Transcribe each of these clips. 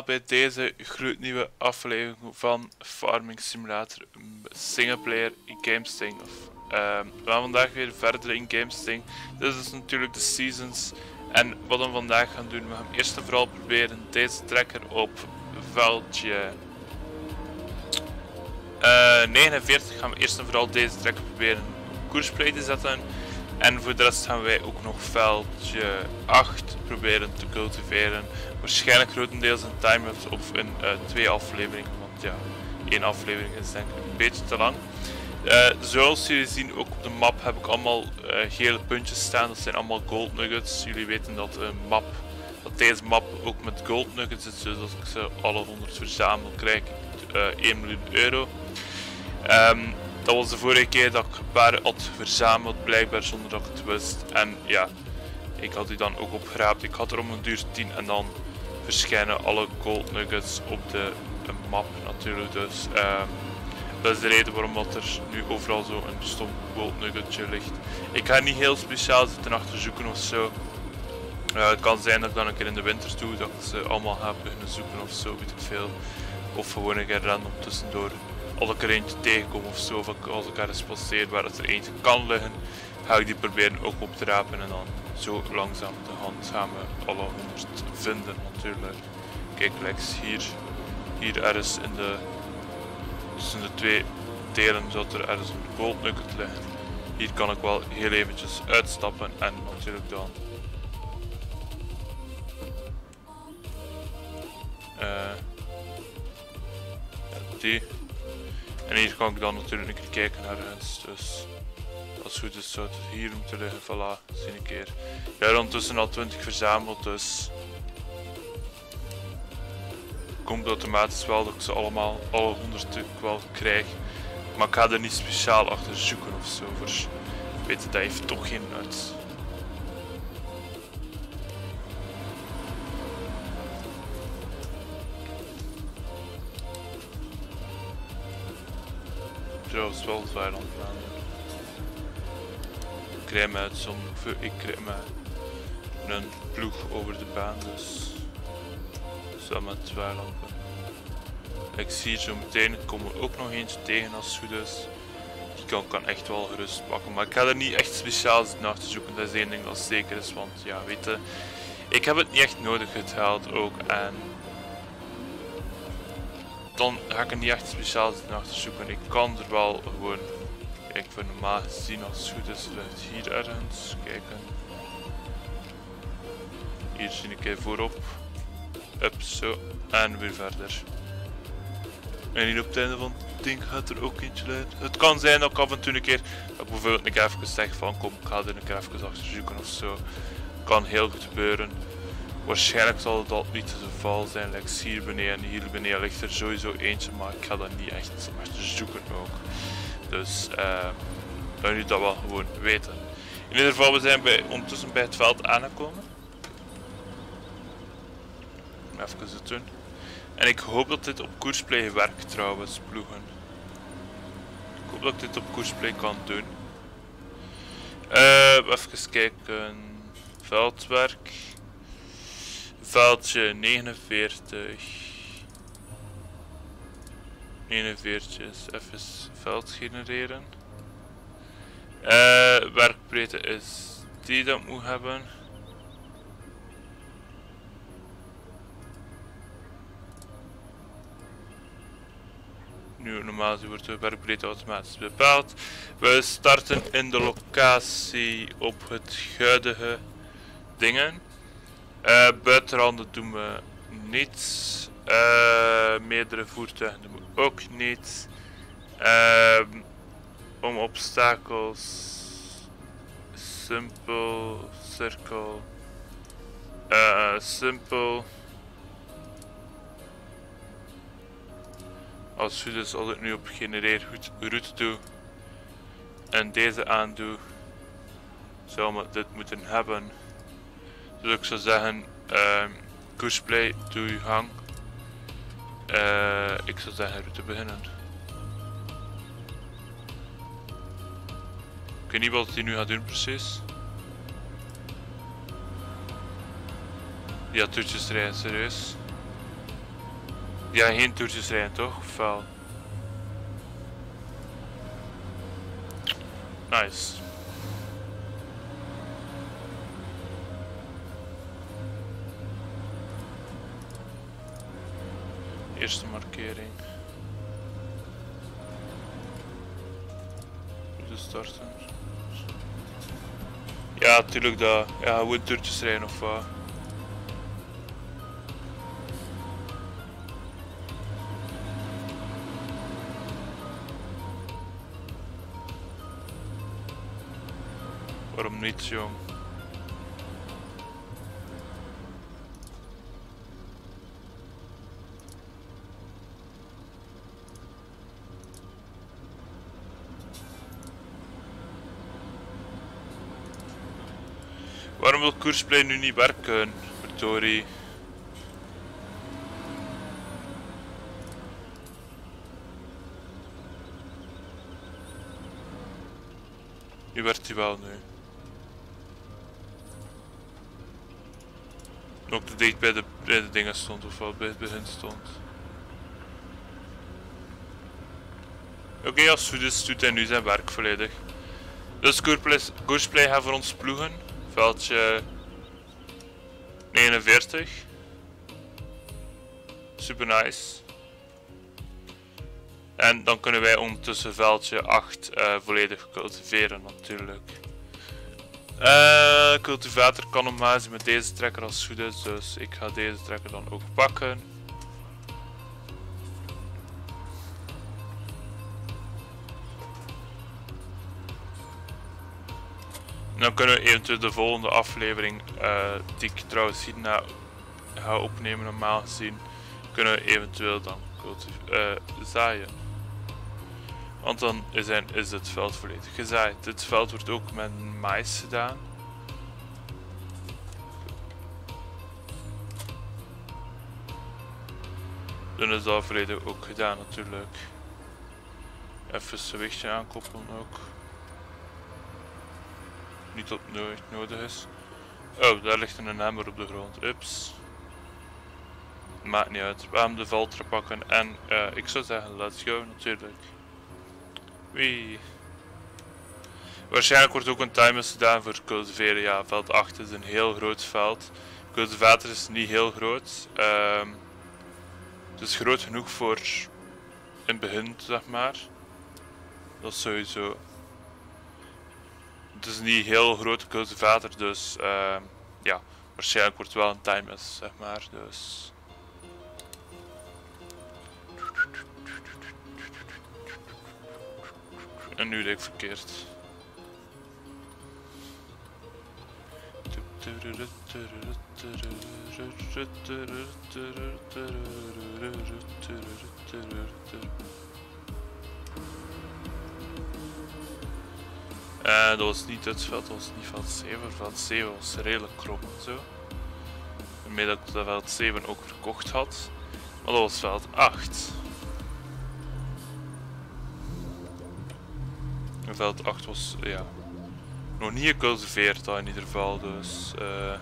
bij deze gloednieuwe aflevering van Farming Simulator Singleplayer in GameSting. Of, ehm, we gaan vandaag weer verder in GameSting. Dit is natuurlijk de Seasons. En wat we vandaag gaan doen, we gaan eerst en vooral proberen deze trekker op veldje 49 gaan we eerst en vooral deze trekker proberen koersplay te zetten. En voor de rest gaan wij ook nog veldje 8 proberen te cultiveren. Waarschijnlijk grotendeels een timelapse of in uh, twee afleveringen. Want ja, één aflevering is denk ik een beetje te lang. Uh, zoals jullie zien ook op de map heb ik allemaal uh, gele puntjes staan. Dat zijn allemaal gold nuggets. Jullie weten dat, een map, dat deze map ook met gold nuggets is. Dus als ik ze alle 100 verzamel krijg ik 1 miljoen euro. Um, dat was de vorige keer dat ik paar had verzameld, blijkbaar zonder dat ik het wist. En ja, ik had die dan ook opgeraapt. Ik had er om een duur 10 en dan verschijnen alle gold nuggets op de, map natuurlijk. Dus uh, dat is de reden waarom dat er nu overal zo een stom gold nuggetje ligt. Ik ga niet heel speciaal zitten achter zoeken of zo. Uh, het kan zijn dat ik dan een keer in de winter doe, dat ik ze allemaal ga beginnen zoeken of zo, weet ik veel. Of gewoon een keer random tussendoor als ik er eentje tegenkom of zo, als ik ergens passeer waar het er eentje kan liggen, ga ik die proberen ook op te rapen en dan zo langzaam de hand gaan we alle 100 vinden natuurlijk. Kijk Lex, hier, hier ergens in de, tussen de twee delen zat er ergens een gold liggen. Hier kan ik wel heel eventjes uitstappen en natuurlijk dan uh, die en hier kan ik dan natuurlijk een keer kijken naar huis. Dus als het goed is zou het hier moeten liggen. Voilà, zie een keer. Ja, ondertussen al 20 verzameld, dus komt automatisch wel dat ik ze allemaal, alle 100 stuk wel krijg. Maar ik ga er niet speciaal achter zoeken of zo. Voor weten dat heeft toch geen nut. Trouwens wel zwaar aan het gaan. Ik krijg me uit zo'n... Ik krijg me een ploeg over de baan, dus... Zo met zwaar lampen. Ik zie zo meteen, komen we ook nog eentje tegen als het goed is. Die kan, kan echt wel gerust pakken, maar ik ga er niet echt speciaal naar te zoeken, dat is één ding dat zeker is, want ja, weet je, ik heb het niet echt nodig gehaald ook en dan ga ik er niet echt speciaal naar te zoeken. Ik kan er wel gewoon, kijk, voor normaal gezien als het goed is, ligt hier ergens. Kijken. Hier zie ik even voorop. Up, zo. En weer verder. En hier op het einde van het ding gaat er ook eentje leiden. Het kan zijn dat ik af en toe een keer, ik bijvoorbeeld een even zeg van kom, ik ga er een even achter zoeken of zo. Kan heel goed gebeuren. Waarschijnlijk zal het al niet het geval zijn. Like hier beneden en hier beneden ligt er sowieso eentje, maar ik ga dat niet echt zoeken ook. Dus uh, dan jullie dat wel gewoon weten. In ieder geval, we zijn bij, ondertussen bij het veld aangekomen. Even het doen. En ik hoop dat dit op koersplay werkt trouwens, ploegen. Ik hoop dat ik dit op koersplay kan doen. Uh, even kijken. Veldwerk. Veldje 49. 49 is even veld genereren. Uh, werkbreedte is die dat moet hebben. Nu normaal wordt de werkbreedte automatisch bepaald. We starten in de locatie op het huidige dingen. Uh, buitenranden doen we niets. Uh, meerdere voertuigen doen we ook niet. Uh, om obstakels. Simpel. Cirkel. Uh, simpel. Als u dus als ik nu op genereer route doe. En deze aandoe. Zou we dit moeten hebben. Dus ik zou zeggen, uh, koersplay, doe je gang. Ik zou zeggen te beginnen. Ik weet niet wat hij nu gaat doen precies. Ja, toetjes rijden, serieus. Ja, geen toertjes rijden toch? Of wel? Nice. Eerste markering. De starten. Ja, tuurlijk dat. Ja, gewoon toertjes rijden of wat. Waarom niet, jong? Wil koersplay nu niet werken, Vertori? Nu werkt hij wel nu. Ook te dicht bij de, bij dingen stond, of wel bij het begin stond. Oké, als het goed is, doet hij nu zijn werk volledig. Dus koersplay gaat voor ons ploegen. Veldje 49. Super nice. En dan kunnen wij ondertussen veldje 8 uh, eh, volledig cultiveren natuurlijk. Uh, cultivator kan normaal met deze trekker als het goed is, dus ik ga deze trekker dan ook pakken. Dan kunnen we eventueel de volgende aflevering, uh, die ik trouwens hierna ga opnemen normaal gezien, kunnen we eventueel dan uh, zaaien. Want dan is, is het veld volledig gezaaid. Dit veld wordt ook met mais gedaan. Dan is dat volledig ook gedaan natuurlijk. Even een gewichtje aankoppelen ook. Niet het nooit nodig is. Oh, daar ligt een emmer op de grond. Ups. Maakt niet uit. We gaan de valtra pakken en uh, ik zou zeggen, let's go natuurlijk. Wie. Waarschijnlijk wordt ook een timer gedaan voor cultiveren. Ja, veld 8 is een heel groot veld. Cultivator is niet heel groot. Um, het is groot genoeg voor in begin, zeg maar. Dat sowieso. Het is niet heel grote cultivator, dus uh, ja, waarschijnlijk wordt wel een timeless, zeg maar. Dus. En nu deed ik verkeerd. En dat was niet het veld, dat was niet veld 7. Veld 7 was redelijk krom en zo. Waarmee dat ik dat veld 7 ook verkocht had. Maar dat was veld 8. veld 8 was ja, nog niet gecultiveerd in ieder geval, dus... Uh,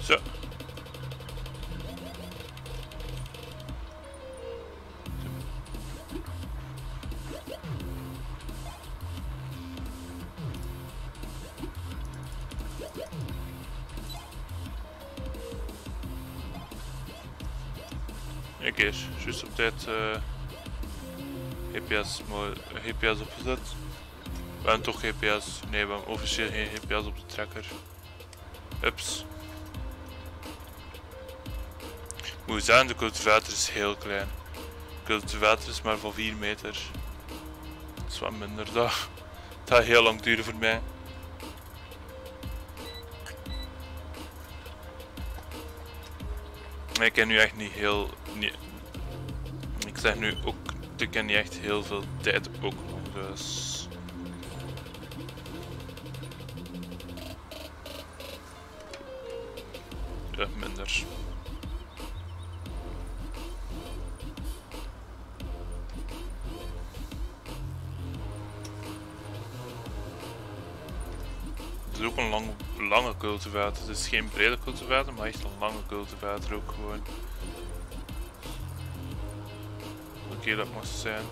zo. Juist op tijd uh, GPS, opgezet. We hebben toch GPS, nee we hebben officieel geen GPS op de tracker. Ups. Moet zeggen, de cultivator is heel klein. De cultivator is maar van 4 meter. Dat is wat minder, dat, dat gaat heel lang duren voor mij. Ik ken nu echt niet heel... Ik zeg nu ook, ik ken niet echt heel veel tijd ook nog, dus... Minder. Is ook een lang, lange cultivator. Het is geen brede cultivator, maar echt een lange cultivator ook gewoon. Oké, dat mag zijn.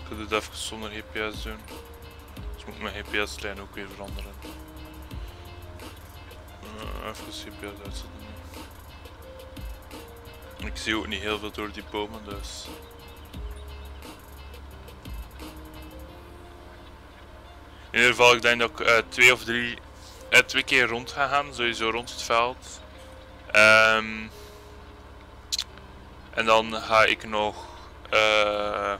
Ik ga dit even zonder GPS doen. Dus moet mijn GPS-lijn ook weer veranderen. Uh, even GPS uitzetten. Ik zie ook niet heel veel door die bomen, dus... In ieder geval, ik denk dat ik uh, twee of drie, uh, twee keer rond ga gaan, sowieso rond het veld. Um, en dan ga ik nog uh,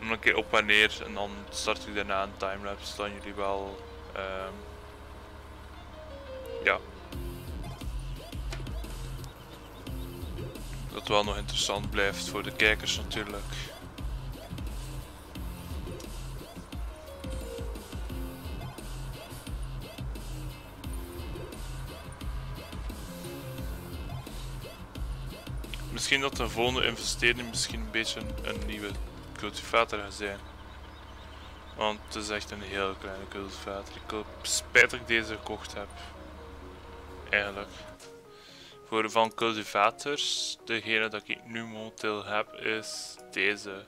een keer op en neer en dan start ik daarna een timelapse, dan jullie wel um, ja. Dat wel nog interessant blijft voor de kijkers natuurlijk. Misschien dat de volgende investering misschien een beetje een nieuwe cultivator gaat zijn. Want het is echt een heel kleine cultivator. Ik hoop spijt dat ik deze gekocht heb. Eigenlijk. Voor van cultivators, degene dat ik nu momenteel heb is deze.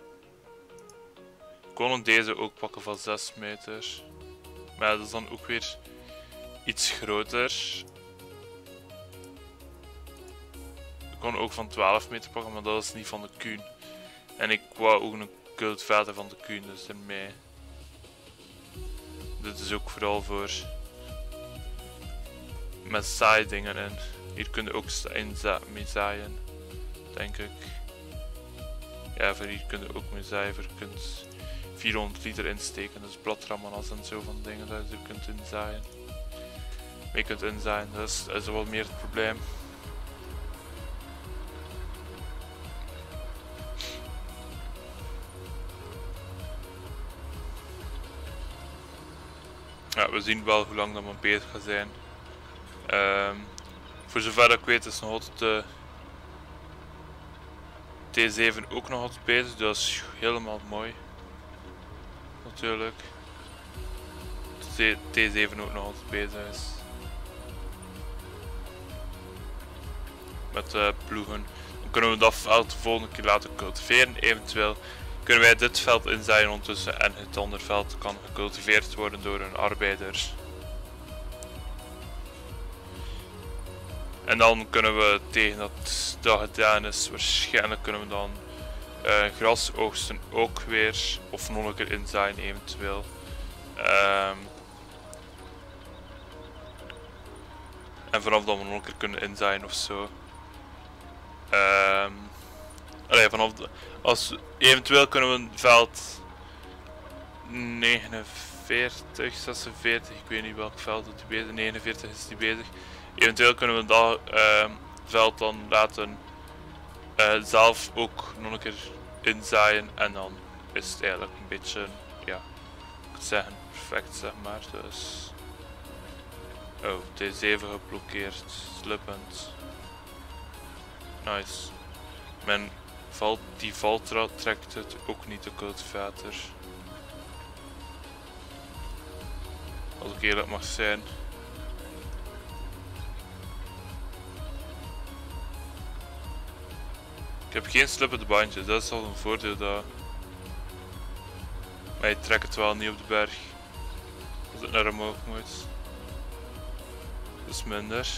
Ik kon deze ook pakken van 6 meter. Maar dat is dan ook weer iets groter. Kon ook van 12 meter pakken, maar dat is niet van de Kuhn. En ik wou ook een cultivator van de Kuhn, dus ermee. Dit is ook vooral voor met saai dingen in. Hier kun je ook mee zaaien, denk ik. Ja, voor hier kun je ook mee zaaien. Je kunt 400 liter insteken, dus bladramanas en zo van dingen dat je kunt inzaaien. Mee kunt inzaaien, dat is, dat is meer het probleem. We zien wel hoe lang dat we bezig gaan zijn. Um, voor zover ik weet is nog altijd de T7 ook nog altijd bezig, dus helemaal mooi. Natuurlijk. De T7 ook nog altijd bezig is. Met uh, ploegen. Dan kunnen we dat de volgende keer laten cultiveren. Eventueel kunnen wij dit veld inzaaien ondertussen en het andere veld kan gecultiveerd worden door een arbeider. En dan kunnen we tegen dat dat gedaan is, waarschijnlijk kunnen we dan uh, gras oogsten ook weer. Of nog een keer inzaaien eventueel. Um, en vanaf dat we nog een keer kunnen inzaaien of zo. Um, allee, vanaf de, als, eventueel kunnen we een veld 49, 46, ik weet niet welk veld het bezig 49 is die bezig. Eventueel kunnen we dat uh, veld dan laten uh, zelf ook nog een keer inzaaien en dan is het eigenlijk een beetje, ja, ik moet zeggen, perfect zeg maar. Dus, oh, T7 geblokkeerd, slippend. Nice. Mijn val, die valtra trekt het ook niet de cultivator. Als ik eerlijk mag zijn. Ik heb geen slippende bandjes, dat is al een voordeel daar. Maar je trekt het wel niet op de berg. Als het naar omhoog moet. Dat is minder.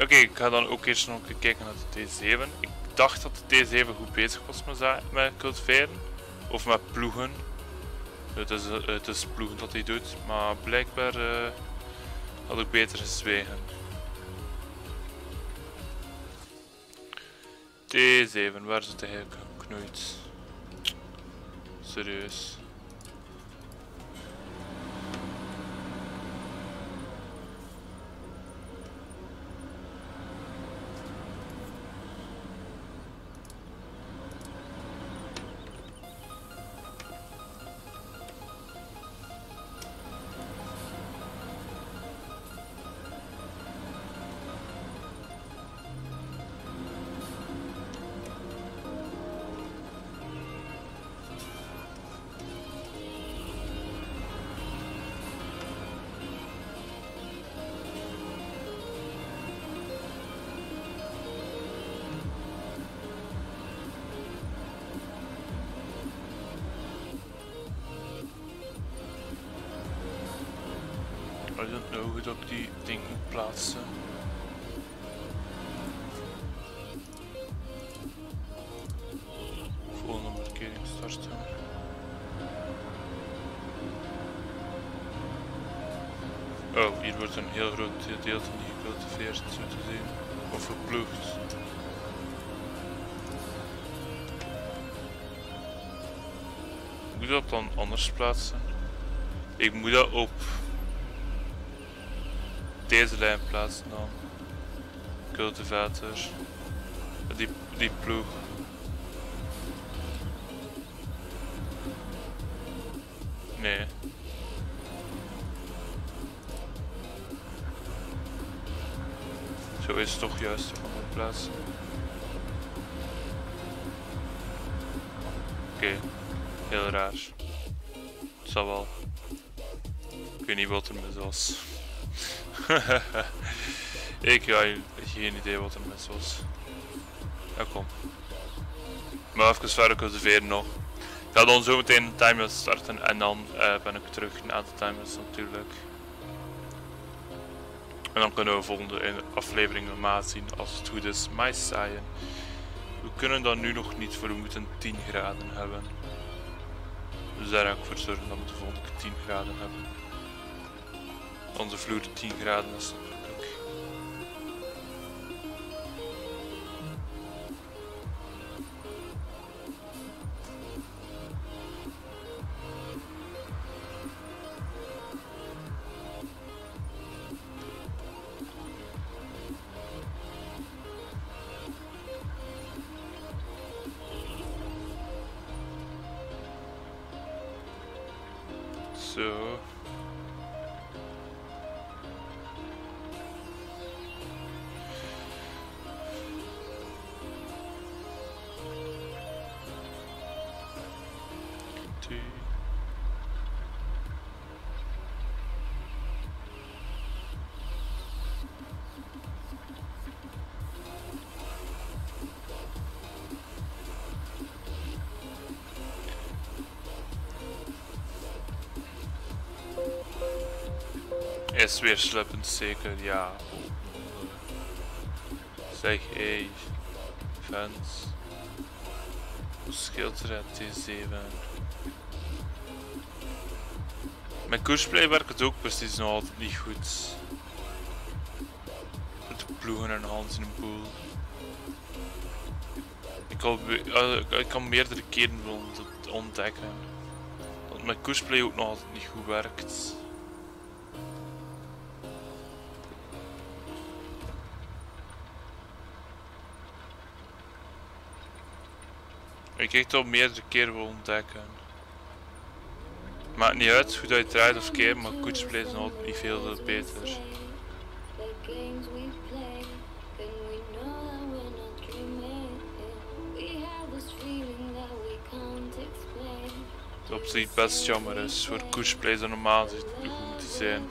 Oké, ik ga dan ook eerst nog kijken naar de T7. Ik dacht dat de T7 goed bezig was met, met cultiveren. Of met ploegen. Het is, eh, het is ploegen dat hij doet, maar blijkbaar uh, had ik beter gezwegen. T7, waar zit hij knoeit? Serieus. I don't know hoe dat ik die ding moet plaatsen. Volgende markering starten. Oh, hier wordt een heel groot gedeelte niet gecultiveerd, zo te zien. Of geploegd. Moet dat dan anders plaatsen? Ik moet dat op deze lijn plaatsen dan. Cultivator. Die, die ploeg. Nee. Zo is het toch juist van mijn plaats. Oké, heel raar. Zal wel. Ik weet niet wat er mis was. ik ja, geen idee wat er mis was. Ja, kom. Maar even verder cultiveren nog. Ik ga dan zo meteen de timer starten en dan uh, ben ik terug na de timers natuurlijk. En dan kunnen we volgende aflevering normaal zien als het goed is. Mais zaaien. We kunnen dat nu nog niet voor we moeten 10 graden hebben. Dus daar ga ik voor zorgen dat we de volgende keer 10 graden hebben. Onze vloer 10 graden is natuurlijk. Zo. Is weer sluppend zeker, ja. Zeg, hé. Fans. Hoe scheelt er uit T7? Mijn koersplay werkt ook precies nog altijd niet goed. Met de ploegen en Hans in een boel. Ik, al, uh, ik kan meerdere keren ontdekken dat mijn koersplay ook nog altijd niet goed werkt. Ik heb het al meerdere keren wil ontdekken. Maakt niet uit hoe dat je draait of keert, maar koetsplay is nog niet veel beter. Op zich best jammer is, voor koetsplay normaal goed te zijn.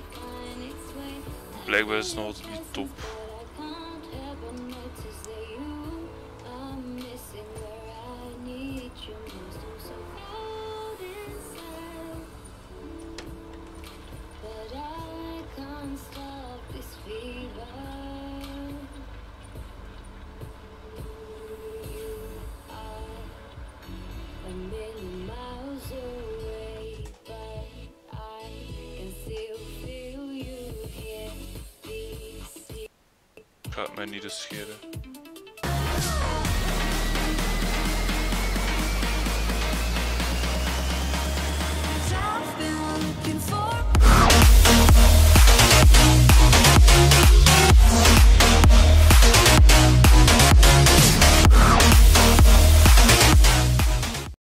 Blijkbaar is het nog niet top. Gaat mij niet eens scheren.